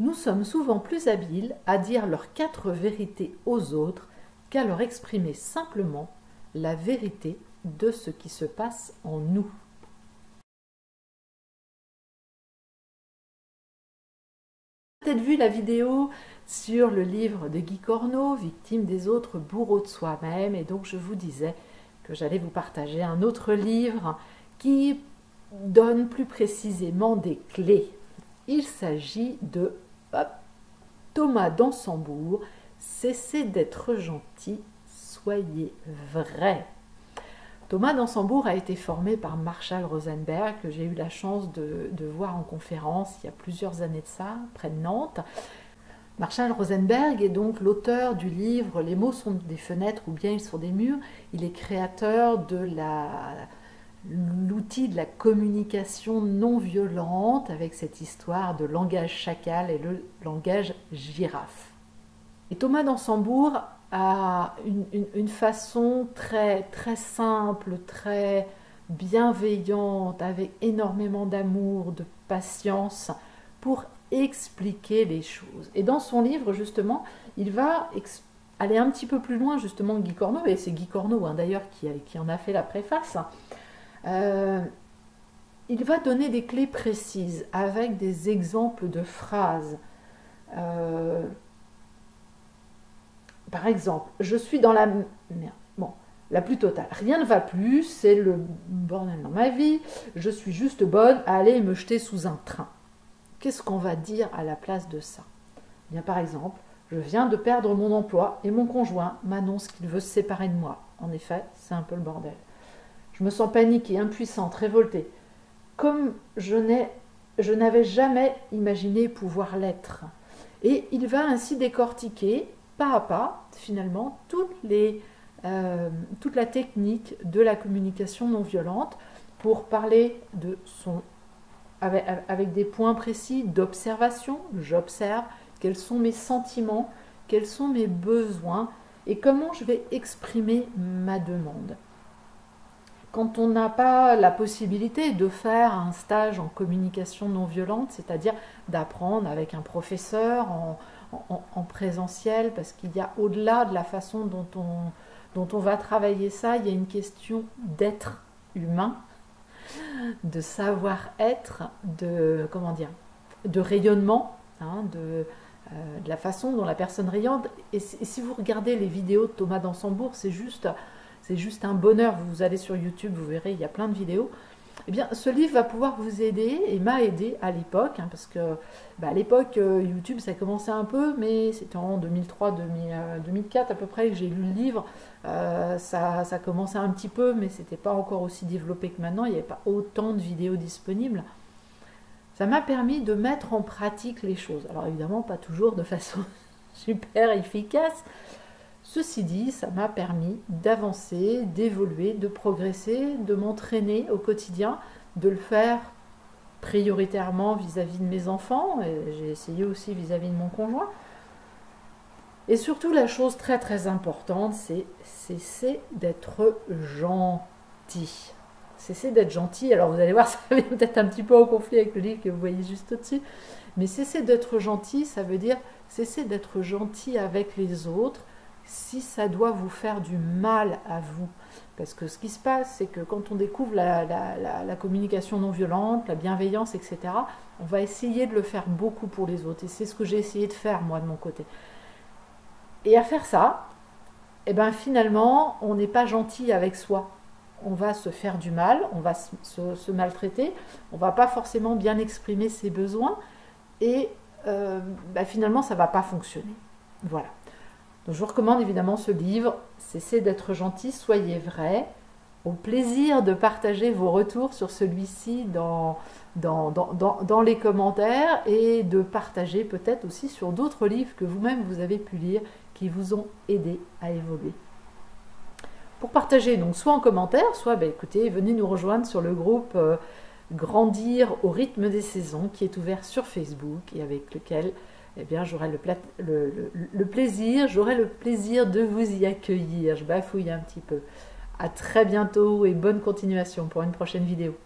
nous sommes souvent plus habiles à dire leurs quatre vérités aux autres qu'à leur exprimer simplement la vérité de ce qui se passe en nous. Vous avez peut-être vu la vidéo sur le livre de Guy Corneau, Victime des autres, bourreau de soi-même, et donc je vous disais que j'allais vous partager un autre livre qui donne plus précisément des clés. Il s'agit de Thomas d'Ansembourg, Cessez d'être gentil, soyez vrai. Thomas d'Ansembourg a été formé par Marshall Rosenberg, que j'ai eu la chance de, de, voir en conférence il y a plusieurs années de ça, près de Nantes. Marshall Rosenberg est donc l'auteur du livre Les mots sont des fenêtres ou bien ils sont des murs. Il est créateur de la, l'outil de la communication non violente avec cette histoire de langage chacal et le langage girafe. Et Thomas d'Ansembourg a une, façon très, très simple, très bienveillante, avec énormément d'amour, de patience, pour expliquer les choses. Et dans son livre, justement, il va aller un petit peu plus loin, justement, Guy Corneau, et c'est Guy Corneau, hein, d'ailleurs, qui, qui, en a fait la préface, euh, il va donner des clés précises avec des exemples de phrases. Euh, par exemple, je suis dans la Bon, la plus totale. Rien ne va plus, c'est le bordel dans ma vie. Je suis juste bonne à aller me jeter sous un train. Qu'est-ce qu'on va dire à la place de ça? Eh Bien, par exemple, je viens de perdre mon emploi et mon conjoint m'annonce qu'il veut se séparer de moi. En effet, c'est un peu le bordel. Je me sens paniquée, impuissante, révoltée, comme je n'avais jamais imaginé pouvoir l'être. Et il va ainsi décortiquer pas à pas, finalement, euh, toute la technique de la communication non violente pour parler de son avec, avec des points précis d'observation. J'observe quels sont mes sentiments, quels sont mes besoins et comment je vais exprimer ma demande quand on n'a pas la possibilité de faire un stage en communication non violente, c'est-à-dire d'apprendre avec un professeur en, présentiel, parce qu'il y a au-delà de la façon dont on, va travailler ça, il y a une question d'être humain, de savoir-être, de comment dire, de rayonnement, hein, de, euh, de, la façon dont la personne rayonne. Et, si vous regardez les vidéos de Thomas Dansembourg, c'est juste c'est juste un bonheur. Vous allez sur YouTube, vous verrez, il y a plein de vidéos. Eh bien, ce livre va pouvoir vous aider et m'a aidé à l'époque, hein, parce que bah, à l'époque, euh, YouTube, ça commençait un peu, mais c'était en 2003, 2004 euh, à peu près que j'ai lu le livre. Euh, ça, ça commençait un petit peu, mais c'était pas encore aussi développé que maintenant. Il n'y avait pas autant de vidéos disponibles. Ça m'a permis de mettre en pratique les choses. Alors évidemment, pas toujours de façon super efficace, Ceci dit, ça m'a permis d'avancer, d'évoluer, de progresser, de m'entraîner au quotidien, de le faire prioritairement vis-à-vis de mes enfants, et j'ai essayé aussi vis-à-vis de mon conjoint. Et surtout, la chose très très importante, c'est cesser d'être gentil. Cesser d'être gentil. Alors vous allez voir, ça vient peut-être un petit peu en conflit avec le livre que vous voyez juste au-dessus. Mais cesser d'être gentil, ça veut dire cesser d'être gentil avec les autres, si ça doit vous faire du mal à vous. Parce que ce qui se passe, c'est que quand on découvre la, communication non violente, la bienveillance, etc., on va essayer de le faire beaucoup pour les autres. Et c'est ce que j'ai essayé de faire, moi, de mon côté. Et à faire ça, eh ben, finalement, on n'est pas gentil avec soi. On va se faire du mal, on va se, maltraiter, on va pas forcément bien exprimer ses besoins, et euh, ben, finalement, ça va pas fonctionner. Voilà je vous recommande évidemment ce livre, Cessez d'être gentil, soyez vrai. Au plaisir de partager vos retours sur celui-ci dans, les commentaires et de partager peut-être aussi sur d'autres livres que vous-même vous avez pu lire qui vous ont aidé à évoluer. Pour partager, donc soit en commentaire, soit bah, écoutez, venez nous rejoindre sur le groupe euh, Grandir au rythme des saisons qui est ouvert sur Facebook et avec lequel eh bien, j'aurai le, plaisir, j'aurai le plaisir de vous y accueillir. Je bafouille un petit peu. À très bientôt et bonne continuation pour une prochaine vidéo.